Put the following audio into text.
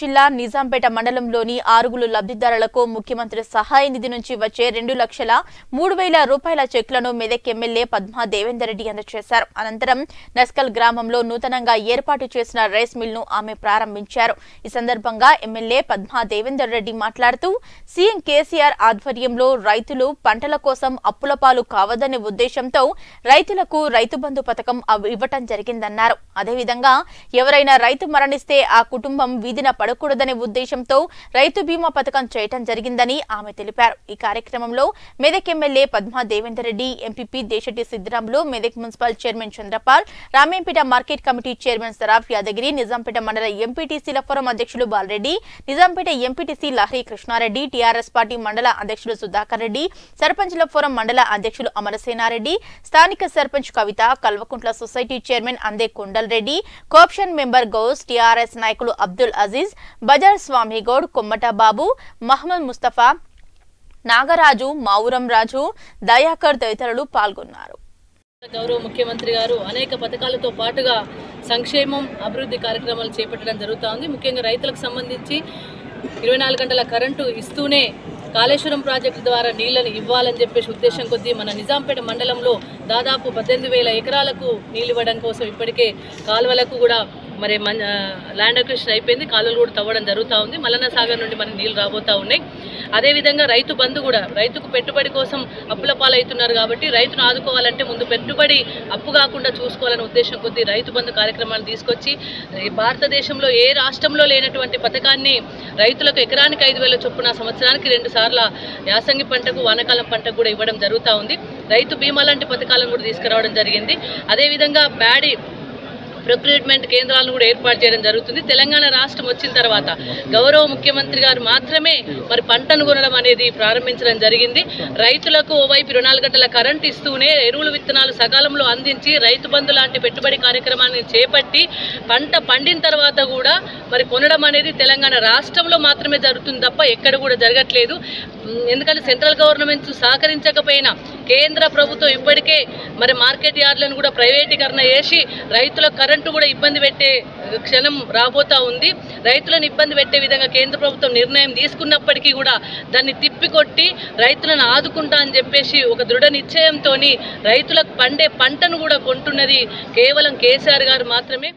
జిల్లా నిజాంపేట మండలంలోని ఆరుగులు లబ్ధిదారులకు ముఖ్యమంత్రి సహాయ నిధి నుంచి వచ్చే రెండు లక్షల మూడు వేల రూపాయల చెక్లను మెదక్ ఎమ్మెల్యే పద్మా దేవేందర్ రెడ్డి అందజేశారు. అనంతరం నస్కల్ గ్రామంలో నూతనంగా ఏర్పాటు చేసిన రైస్ మిల్ను ఆమె ప్రారంభించారు. ఈ సందర్భంగా ఎమ్మెల్యే పద్మా దేవేందర్ రెడ్డి మాట్లాడుతూ సీఎం కేసీఆర్ ఆధ్వర్యంలో రైతులు పంటల కోసం అప్పుల పాలు కావదనే ఉద్దేశంతో రైతులకు రైతు బంధు పథకం ఇవ్వటం జరిగిందన్నారు. అదేవిధంగా ఎవరైనా రైతు మరణిస్తే ఆ కుటుంబం వీధిన పడకూడదనే ఉద్దేశంతో రైతు బీమా పథకం చేయటం జరిగిందని ఆమె తెలిపారు. ఈ కార్యక్రమంలో Medak MLA Padma Devender Reddy MPP Desati Siddiramulu Medak municipal chairman Chandrapal Ramempet market committee chairman Saraf Yadagiri Nizampet mandal ఎంపీటీసీల forum అధ్యక్షులు Balareddy Nizampet MPTC Lahari Krishnareddy TRS party mandal అధ్యక్షులు సుధాకర్ రెడ్డి సర్పంచ్ల ఫోరం మండల అధ్యక్షులు అమరసేనారెడ్డి స్థానిక sarpanch Kavitha Kalvakuntla society chairman Ande Kondal Reddy cooption member Ghouse TRS నాయకులు అబ్దుల్ అజీజ్ బజార్ స్వామిగౌడ్ కొమ్మట బాబు మహమ్మద్ ముస్తఫా నాగరాజు మావురం రాజు దయాకర్ తదితరులు పాల్గొన్నారు. గౌరవ ముఖ్యమంత్రి గారు అనేక పథకాలతో పాటుగా సంక్షేమం అభివృద్ధి కార్యక్రమాలు చేపట్టడం జరుగుతూ ఉంది ముఖ్యంగా రైతులకు సంబంధించి ఇరవై నాలుగు గంటల కరెంటు ఇస్తూనే కాళేశ్వరం ప్రాజెక్టు ద్వారా నీళ్ళను ఇవ్వాలని చెప్పేసి ఉద్దేశం కొద్దీ మన నిజాంపేట మండలంలో దాదాపు పద్దెనిమిది వేల ఎకరాలకు నీళ్ళు ఇవ్వడం కోసం ఇప్పటికే కాలువలకు కూడా మరి మన ల్యాండ్ అక్విజిషన్ అయిపోయింది కాలువలు కూడా తవ్వడం జరుగుతూ ఉంది. మల్లన్న సాగర్ నుండి మనకి నీళ్ళు రాబోతూ ఉన్నాయి. అదేవిధంగా రైతు బంధు కూడా రైతుకు పెట్టుబడి కోసం అప్పుల పాలవుతున్నారు కాబట్టి రైతును ఆదుకోవాలంటే ముందు పెట్టుబడి అప్పు కాకుండా చూసుకోవాలనే ఉద్దేశం కొద్దీ రైతు బంధు కార్యక్రమాలు తీసుకొచ్చి భారతదేశంలో ఏ రాష్ట్రంలో లేనటువంటి పథకాన్ని రైతులకు ఎకరానికి ఐదు వేల చొప్పున సంవత్సరానికి రెండు సార్ల యాసంగి పంటకు వానకాలం పంటకు కూడా ఇవ్వడం జరుగుతూ ఉంది. రైతు బీమా లాంటి పథకాలను కూడా తీసుకురావడం జరిగింది. అదేవిధంగా ప్యాడీ ప్రొక్యూట్మెంట్ కేంద్రాలను కూడా ఏర్పాటు చేయడం జరుగుతుంది. తెలంగాణ రాష్ట్రం వచ్చిన తర్వాత గౌరవ ముఖ్యమంత్రి గారు మాత్రమే మరి పంటను కొనడం అనేది ప్రారంభించడం జరిగింది. రైతులకు ఓవైపు రుణాలు గంటల కరెంట్ ఇస్తూనే ఎరువులు విత్తనాలు సకాలంలో అందించి రైతు బంధు లాంటి పెట్టుబడి కార్యక్రమాన్ని చేపట్టి పంట పండిన తర్వాత కూడా మరి కొనడం అనేది తెలంగాణ రాష్ట్రంలో మాత్రమే జరుగుతుంది తప్ప ఎక్కడ కూడా జరగట్లేదు. ఎందుకంటే సెంట్రల్ గవర్నమెంట్ సహకరించకపోయినా కేంద్ర ప్రభుత్వం ఇప్పటికే మరి మార్కెట్ యార్డులను కూడా ప్రైవేటీకరణ చేసి రైతుల కరెంటు కూడా ఇబ్బంది పెట్టే క్షణం రాబోతా ఉంది. రైతులను ఇబ్బంది పెట్టే విధంగా కేంద్ర ప్రభుత్వం నిర్ణయం తీసుకున్నప్పటికీ కూడా దాన్ని తిప్పికొట్టి రైతులను ఆదుకుంటా అని చెప్పేసి ఒక దృఢ నిశ్చయంతో రైతులకు పండే పంటను కూడా కొంటున్నది కేవలం కేసీఆర్ గారు మాత్రమే.